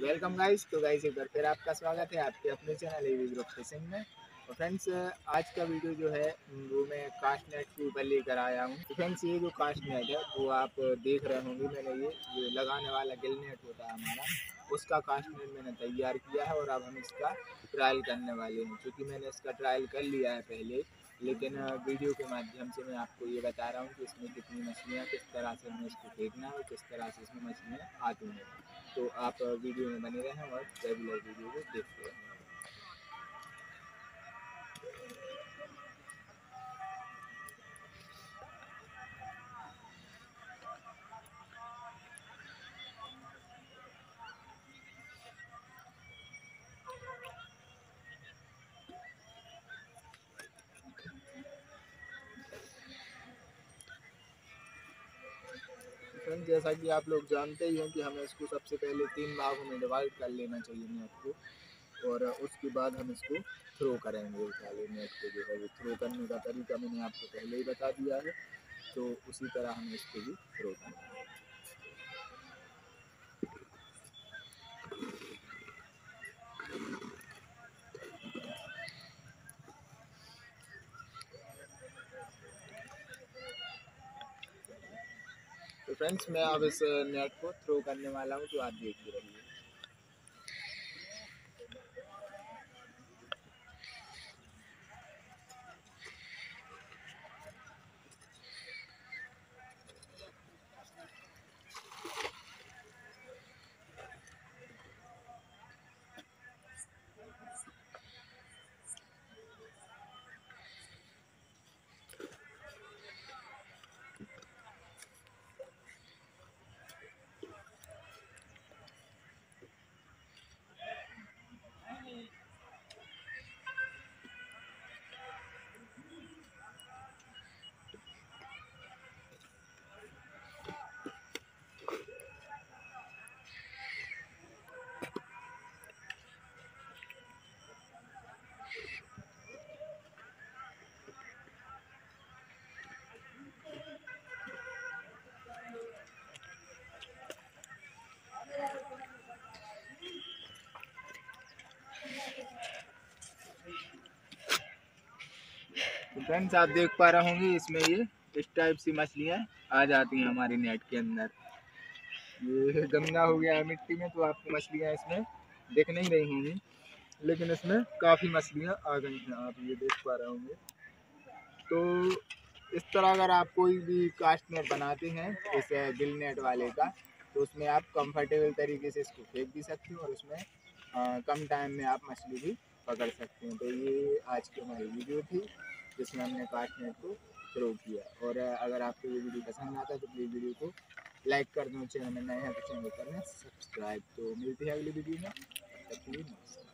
Welcome guys तो guys एक बार फिर आपका स्वागत है आपके अपने चैनल एवी ग्रुप फिशिंग में। और फ्रेंड्स आज का वीडियो जो है, वो मैं कास्ट नेट के ऊपर लेकर आया हूँ। तो फ्रेंड्स ये जो कास्ट नेट है, वो आप देख रहे होंगे मैंने ये ये लगाने वाला गिल नेट होता है हमारा। उसका कास्ट नेट मैंने तैयार किया है और अब हम इसका ट्रायल करने वाले हैं क्योंकि मैंने इसका ट्रायल कर लिया है पहले। लेकिन वीडियो के माध्यम से मैं आपको ये बता रहा हूँ कि इसमें कितनी मछलियाँ किस तरह से हमें इसको देखना है, किस तरह से इसमें मछलियाँ आती हैं। तो आप वीडियो में बने रहें और रेगुलर वीडियो को देखते रहें। फ्रेंड जैसा कि आप लोग जानते ही हैं कि हमें इसको सबसे पहले तीन भागों में डिवाइड कर लेना चाहिए नेट को, और उसके बाद हम इसको थ्रो करेंगे वाले नेट को जो है वो थ्रो करने का तरीका मैंने आपको पहले ही बता दिया है तो उसी तरह हमें इसको भी थ्रो करना है फ्रेंड्स मैं अब इस नेट को थ्रो करने वाला हूँ जो आप देख ही रहिए तो फ्रेंड्स आप देख पा रहे होंगे इसमें ये इस टाइप सी मछलियाँ आ जाती हैं हमारी नेट के अंदर। ये गंदा हो गया है मिट्टी में तो आपको मछलियाँ इसमें दिख नहीं रही होंगी। लेकिन इसमें काफ़ी मछलियाँ आ गई हैं आप ये देख पा रहे होंगे। तो इस तरह अगर आप कोई भी कास्ट नेट बनाते हैं इस गिल नेट वाले का तो उसमें आप कंफर्टेबल तरीके से इसको फेंक भी सकते हो और उसमें आ, कम टाइम में आप मछली भी पकड़ सकते हैं। तो ये आज की हमारी वीडियो थी। जिसमें हमने पाँच मिनट को थ्रो किया। और अगर आपको ये वीडियो पसंद आता है तो प्लीज़ वीडियो को लाइक कर दो चैनल में नए हैं तो चैनल करना सब्सक्राइब तो मिलती है अगली वीडियो में। तब तक नमस्कार।